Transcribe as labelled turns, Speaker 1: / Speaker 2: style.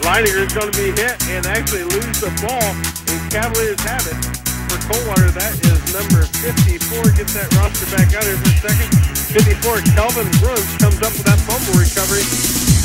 Speaker 1: Leininger is going to be hit and actually lose the ball, and Cavaliers have it. For Coldwater, that is number 54. Get that roster back out here for a second. 54, Kelvin Brooks comes up with that fumble recovery.